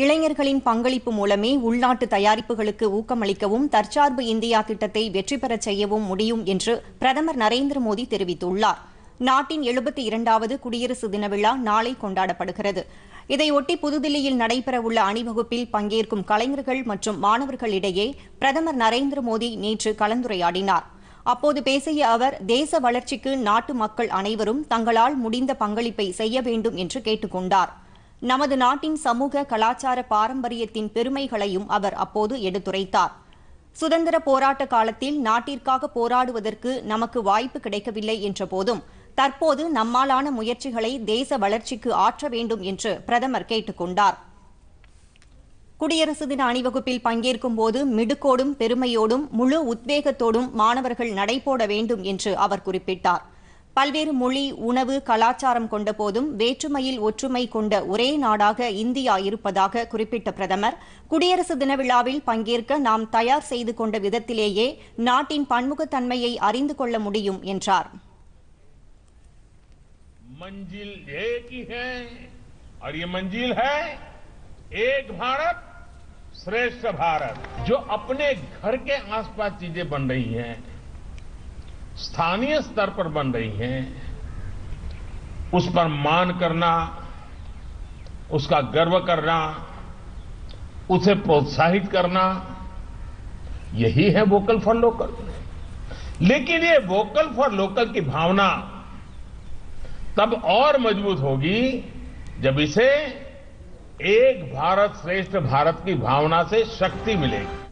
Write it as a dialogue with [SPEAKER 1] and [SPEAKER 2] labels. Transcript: [SPEAKER 1] இளைஞர்களின் பங்களிப்பு மூலமே உள்நாட்டு தயாரிப்புகளுக்கு ஊக்கமளிக்கவும் தற்சார்பு இந்தியா திட்டத்தை வெற்றி பெறச் செய்யவும் முடியும் என்று பிரதமர் நரேந்திர மோடி தெரிவித்துள்ளார் நாட்டின் எழுபத்தி இரண்டாவது குடியரசு தின விழா நாளை கொண்டாடப்படுகிறது இதையொட்டி புதுதில்லியில் நடைபெறவுள்ள அணிவகுப்பில் பங்கேற்கும் கலைஞர்கள் மற்றும் மாணவர்களிடையே பிரதமர் நரேந்திர மோடி நேற்று கலந்துரையாடினார் அப்போது பேசிய அவர் தேச வளர்ச்சிக்கு நாட்டு மக்கள் அனைவரும் தங்களால் முடிந்த பங்களிப்பை செய்ய வேண்டும் என்று கேட்டுக் கொண்டாா் நமது நாட்டின் சமூக கலாச்சார பாரம்பரியத்தின் பெருமைகளையும் அவர் அப்போது எடுத்துரைத்தார் சுதந்திர போராட்ட காலத்தில் நாட்டிற்காக போராடுவதற்கு நமக்கு வாய்ப்பு கிடைக்கவில்லை என்ற போதும் தற்போது நம்மாலான முயற்சிகளை தேச வளர்ச்சிக்கு ஆற்ற வேண்டும் என்று பிரதமர் கேட்டுக் கொண்டார் குடியரசு தின அணிவகுப்பில் பங்கேற்கும் போது மிடுக்கோடும் பெருமையோடும் முழு உத்வேகத்தோடும் மாணவர்கள் நடைபோட வேண்டும் என்று அவர் குறிப்பிட்டார் பல்வேறு மொழி உணவு கலாச்சாரம் கொண்ட போதும் வேற்றுமையில் ஒற்றுமை கொண்ட ஒரே நாடாக இந்தியா இருப்பதாக குறிப்பிட்ட பிரதமர் குடியரசு தின விழாவில் பங்கேற்க நாம் தயார் செய்து கொண்ட விதத்திலேயே நாட்டின் பன்முகத்தன்மையை அறிந்து கொள்ள முடியும் என்றார்
[SPEAKER 2] स्थानीय स्तर पर बन रही हैं उस पर मान करना उसका गर्व करना उसे प्रोत्साहित करना यही है वोकल फॉर लोकल लेकिन ये वोकल फॉर लोकल की भावना तब और मजबूत होगी जब इसे एक भारत श्रेष्ठ भारत की भावना से शक्ति मिलेगी